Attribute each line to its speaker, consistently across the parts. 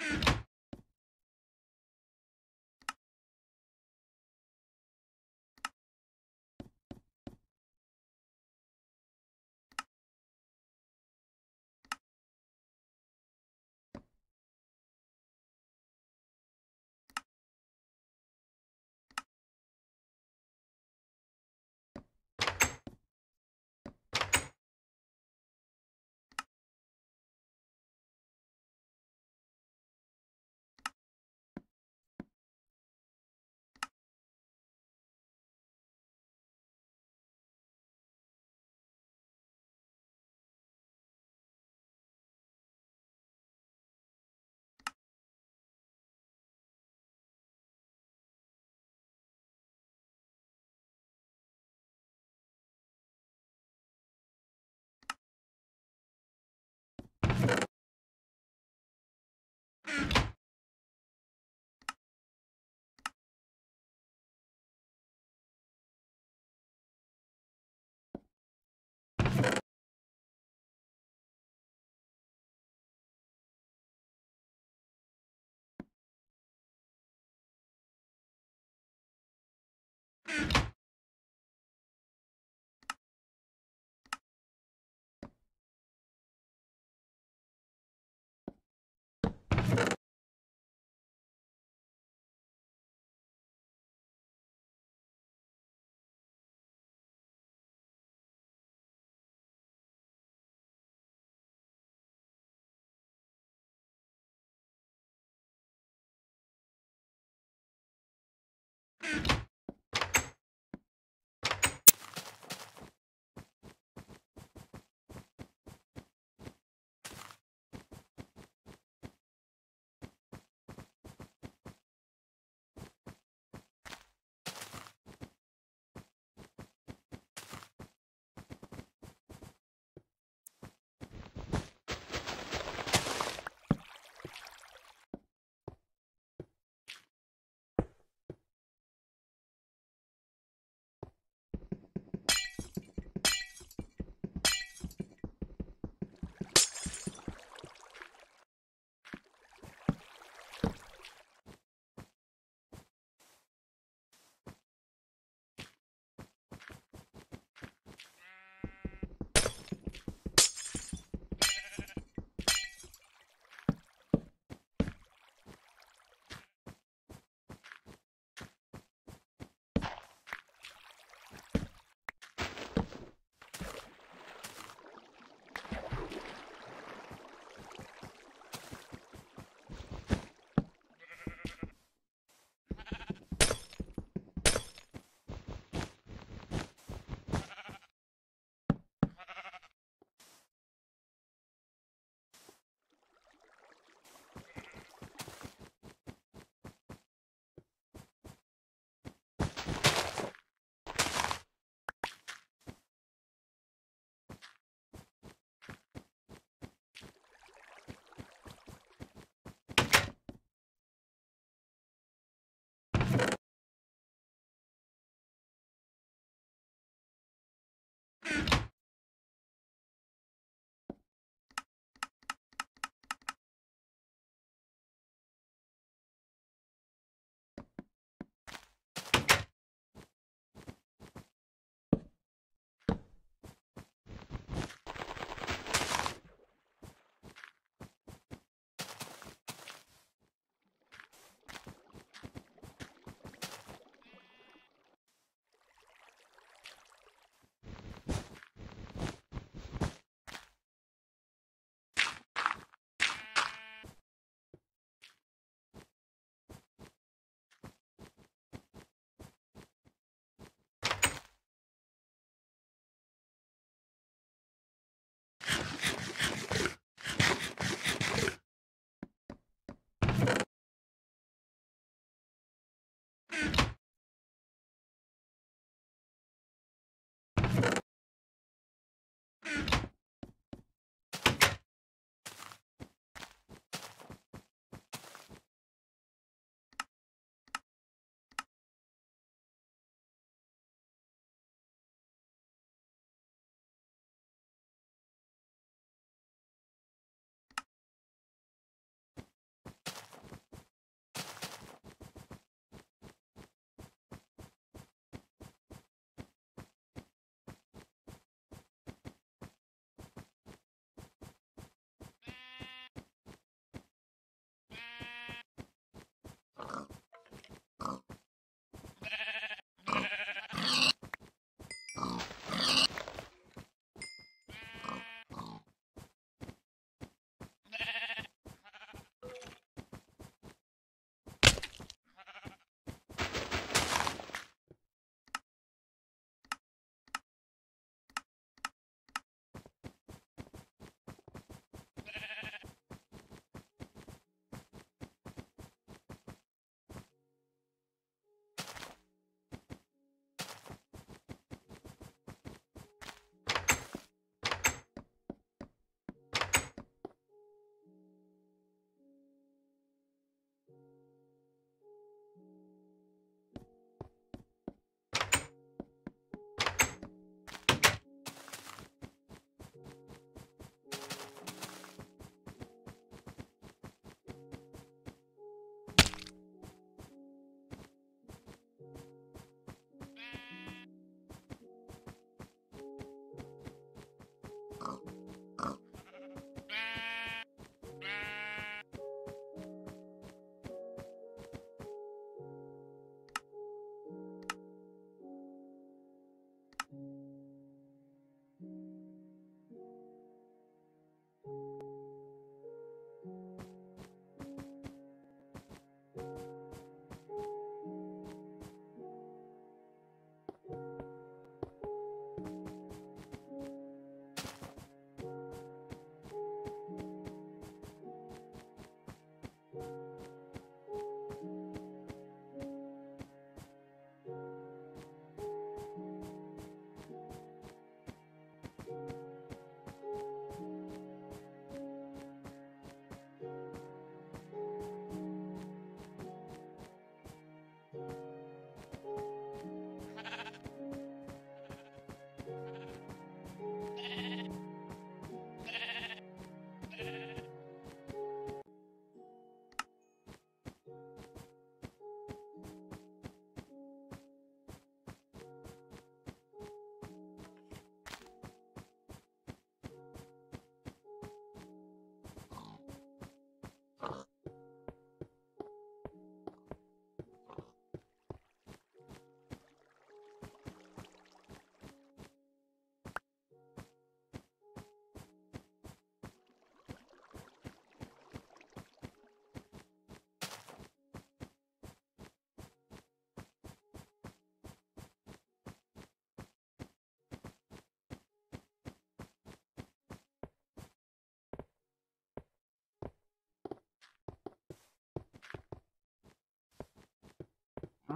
Speaker 1: you Thank you. Ah.
Speaker 2: Thank mm. you.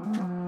Speaker 3: Mm-hmm.